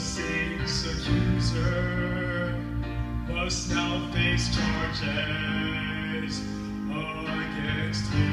saints accuser must now face charges against him.